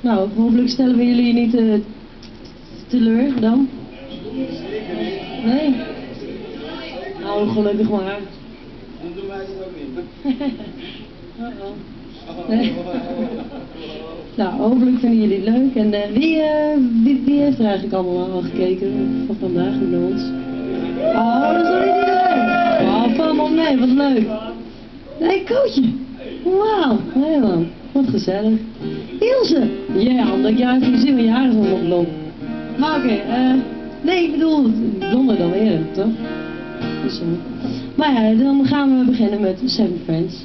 Nou, hopelijk stellen we jullie niet uh, teleur dan. Nee? Nou, gelukkig maar. Dan doen wij het ook niet. nou, hopelijk vinden jullie het leuk. En uh, wie, uh, wie, heeft er eigenlijk allemaal al gekeken van vandaag met ons? Oh, dat is wel niet iedereen. Oh, op mee, wat leuk. Nee, Kootje. Wauw, nee man, wat gezellig. Ilse! Ja, omdat jij even zin in je haren van blond. Maar oké, uh, nee, ik bedoel, blonder dan eerder, toch? Dus, maar ja, dan gaan we beginnen met Seven Friends.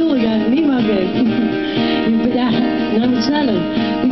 Ireland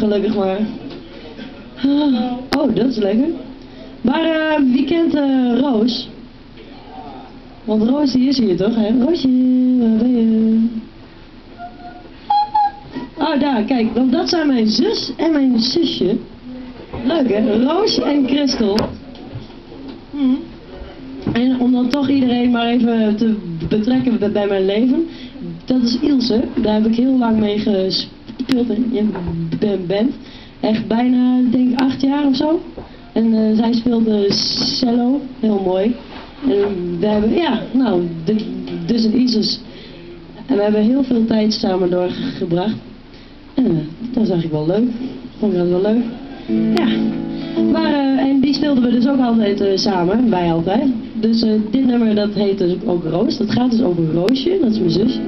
gelukkig maar. Oh, dat is lekker. Maar uh, wie kent uh, Roos? Want Roos is hier toch, hè? Roosje, waar ben je? Oh, daar, kijk, dat zijn mijn zus en mijn zusje. Leuk, hè? Roosje en Christel. Toch iedereen maar even te betrekken bij- bij mijn leven. Dat is Ilse. Daar heb ik heel lang mee gespeeld een band. Echt bijna, denk ik, acht jaar of zo. En eh, zij speelde cello. Heel mooi. En we hebben, ja, nou, dus een Isis. En we hebben heel veel tijd samen doorgebracht. En eh, dat was eigenlijk wel leuk. Vond ik dat wel leuk. Ja. Maar, eh, en die speelden we dus ook altijd samen, wij altijd. Dus eh, dit nummer dat heet dus ook Roos. Dat gaat dus over Roosje, dat is mijn zusje.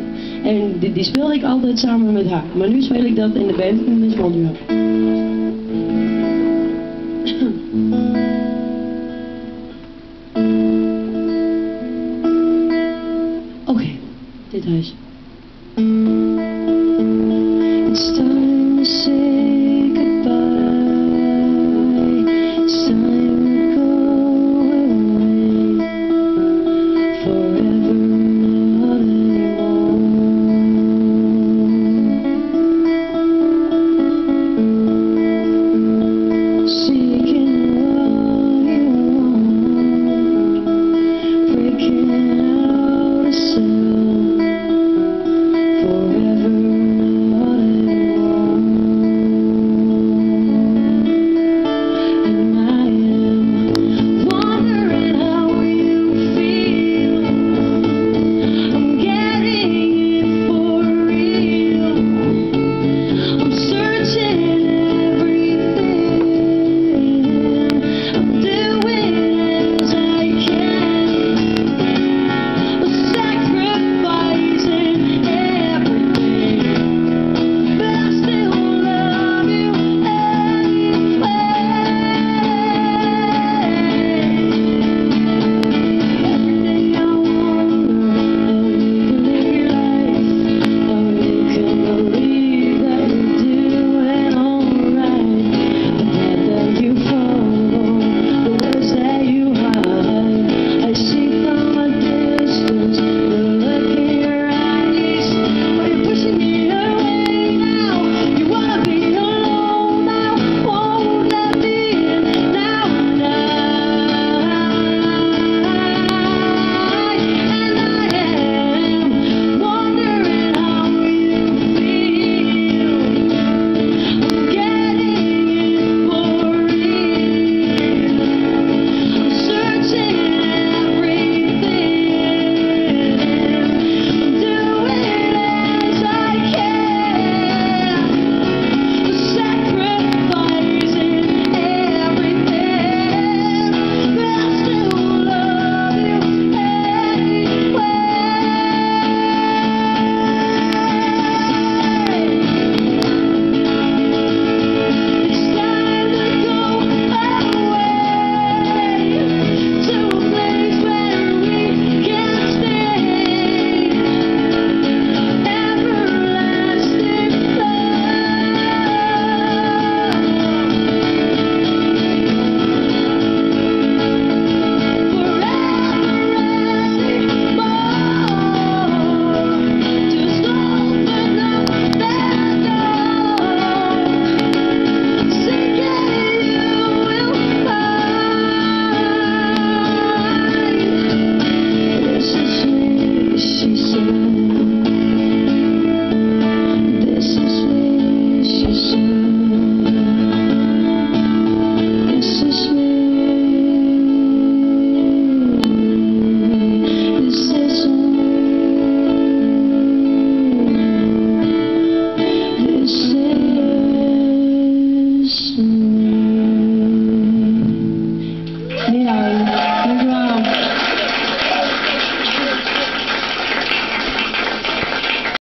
En die, die speelde ik altijd samen met haar. Maar nu speel ik dat in de band met Mondua. Oké, dit huis.